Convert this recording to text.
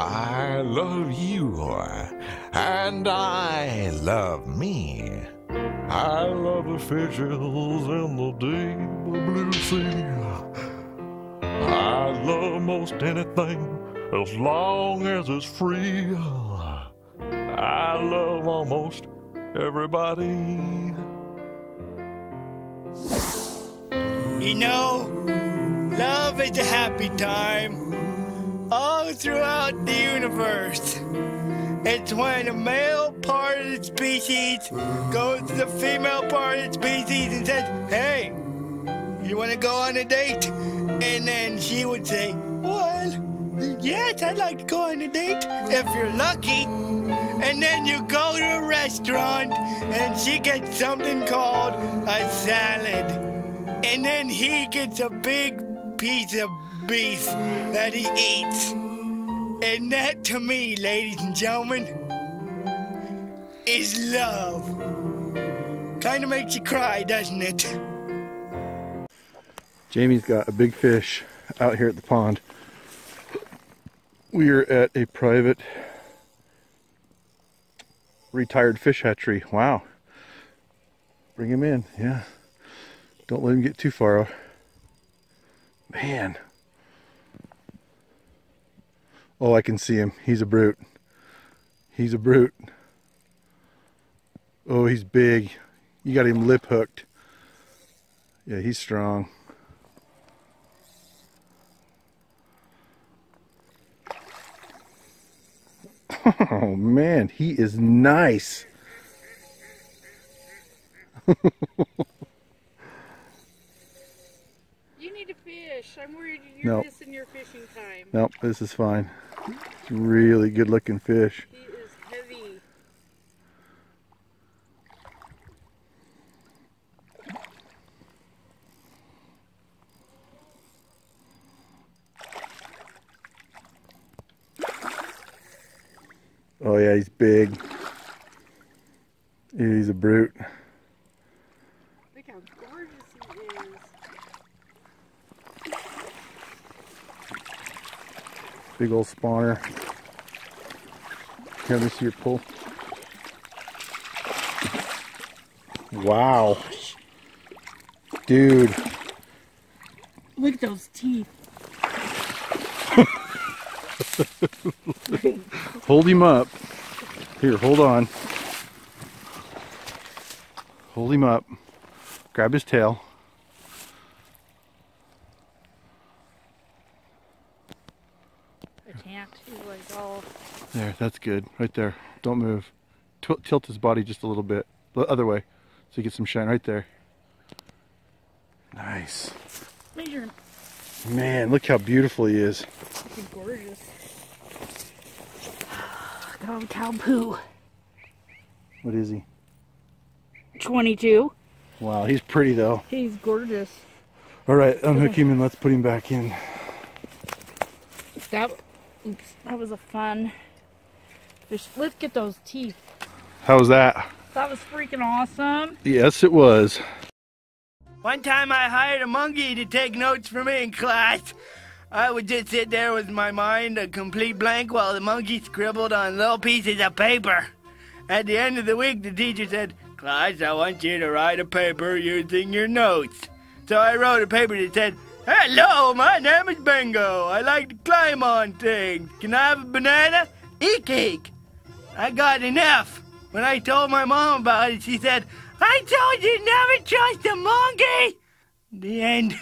I love you, and I love me. I love the fishes in the deep blue sea. I love most anything as long as it's free. I love almost everybody. You know, love is a happy time all throughout the universe. It's when a male part of the species goes to the female part of the species and says, Hey, you want to go on a date? And then she would say, Well, yes, I'd like to go on a date if you're lucky. And then you go to a restaurant and she gets something called a salad. And then he gets a big piece of beef that he eats. And that to me, ladies and gentlemen, is love. Kind of makes you cry, doesn't it? Jamie's got a big fish out here at the pond. We are at a private retired fish hatchery. Wow. Bring him in, yeah. Don't let him get too far. Man. Oh, I can see him. He's a brute. He's a brute. Oh, he's big. You got him lip hooked. Yeah, he's strong. Oh man, he is nice. You need to fish. I'm worried you're Nope. missing your fishing time. Nope, this is fine. It's really good looking fish. He is heavy. Oh yeah, he's big. He's a brute. Look how gorgeous he is. Big old spawner. Here, let me see your pull. Wow. Dude. Look at those teeth. Hold him up. Here, hold on. Hold him up. Grab his tail. I can't. He's like all. There, that's good. Right there. Don't move. Tilt, tilt his body just a little bit. The other way. So you get some shine right there. Nice. Him. Man, look how beautiful he is. He's gorgeous. Oh, cow poo. What is he? 22. Wow, he's pretty though. He's gorgeous. All right, unhook him and let's put him back in. That, oops, that was a fun fish. Let's get those teeth. How was that? That was freaking awesome. Yes, it was. One time I hired a monkey to take notes for me in class. I would just sit there with my mind a complete blank while the monkey scribbled on little pieces of paper. At the end of the week, the teacher said, Class, I want you to write a paper using your notes. So I wrote a paper that said, Hello, my name is Bingo. I like to climb on things. Can I have a banana? Eat cake. I got an F. When I told my mom about it, she said, I told you never trust a monkey. The end.